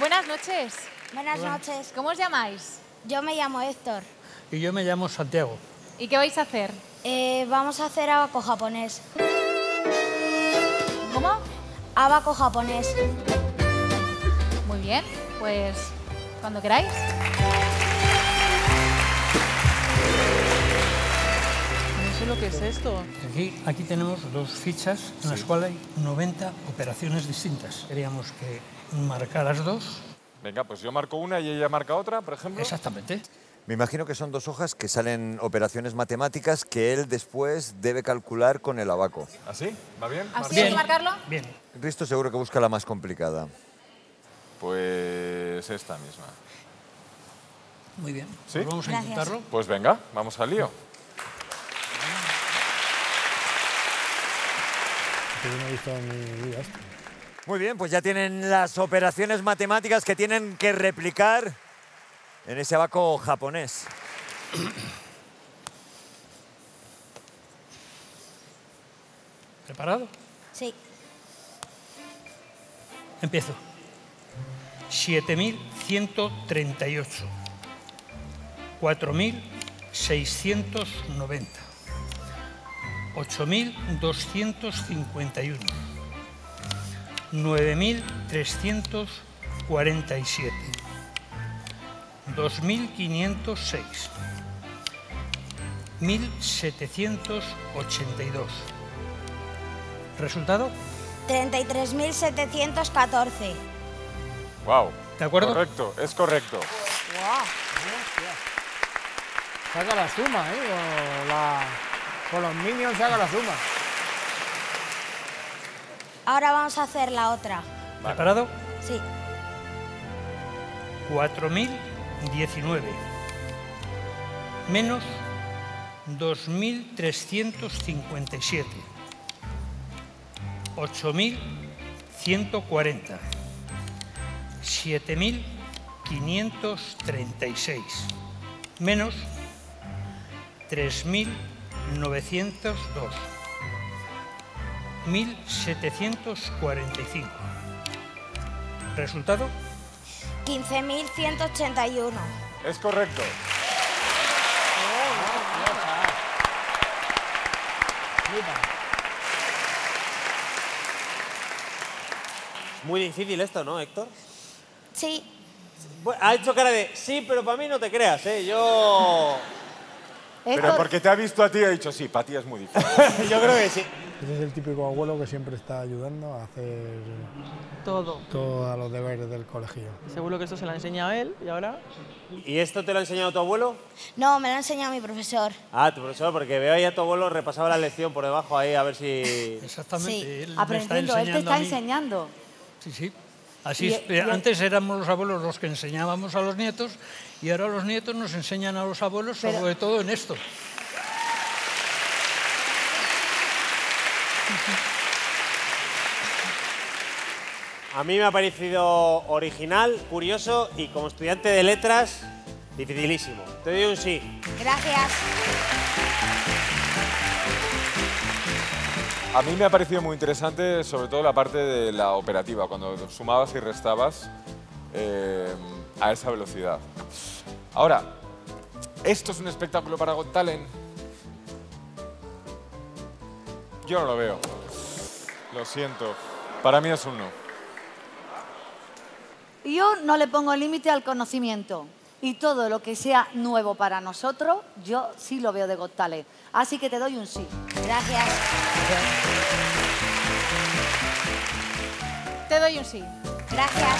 Buenas noches. Buenas noches. ¿Cómo os llamáis? Yo me llamo Héctor. Y yo me llamo Santiago. ¿Y qué vais a hacer? Eh, vamos a hacer abaco japonés. ¿Cómo? Abaco japonés. Muy bien, pues cuando queráis. Sé lo que es esto. Aquí, aquí tenemos dos fichas en las cuales hay 90 operaciones distintas. Queríamos que marcaras dos. Venga, pues yo marco una y ella marca otra, por ejemplo. Exactamente. Me imagino que son dos hojas que salen operaciones matemáticas que él después debe calcular con el abaco. ¿Así? ¿Va bien? ¿Así Bien. es marcarlo? Bien. Risto seguro que busca la más complicada. Pues esta misma. Muy bien. ¿Sí? Pues vamos a Gracias. intentarlo. Pues venga, vamos al lío. Que yo no he visto en mi vida esto. Muy bien, pues ya tienen las operaciones matemáticas que tienen que replicar en ese abaco japonés. ¿Preparado? Sí. Empiezo. 7.138. 4.690. 8.251. 9.347. 2.506. 1.782. ¿Resultado? 33.714. Wow. ¿De acuerdo? Correcto, es correcto. Saca la suma, ¿eh? O la- Con los minions saca la suma. Ahora vamos a hacer la otra. ¿Preparado? Sí. 4.019 menos 2.357 8.140 7.536 menos 3.902 1.745 ¿Resultado? 15.181. Es correcto. Muy difícil esto, ¿no, Héctor? Sí. Ha hecho cara de sí, pero para mí no te creas, ¿eh? Yo. Pero porque te ha visto a ti y ha dicho, sí, para ti es muy difícil. Yo creo que sí. Ese es el típico abuelo que siempre está ayudando a hacer Todo. todos los deberes del colegio. Seguro que esto se lo ha enseñado él y ahora. ¿Y esto te lo ha enseñado tu abuelo? No, me lo ha enseñado mi profesor. Ah, tu profesor, porque veo ahí a tu abuelo repasaba la lección por debajo ahí a ver si. Exactamente. Sí, él me Aprendiendo, está él te enseñando está a mí. enseñando. Sí, sí. Así Y- es. y Eh, Antes éramos los abuelos los que enseñábamos a los nietos y ahora los nietos nos enseñan a los abuelos, Pero- sobre todo en esto. A mí me ha parecido original, curioso y como estudiante de letras, dificilísimo. Te doy un sí. Gracias. A mí me ha parecido muy interesante, sobre todo la parte de la operativa, cuando sumabas y restabas eh, a esa velocidad. Ahora, ¿esto es un espectáculo para Got Talent? Yo no lo veo. Lo siento. Para mí es un no. Yo no le pongo límite al conocimiento. Y todo lo que sea nuevo para nosotros, yo sí lo veo de Got Talent. Así que te doy un sí. Gracias. Te doy un sí. Gracias.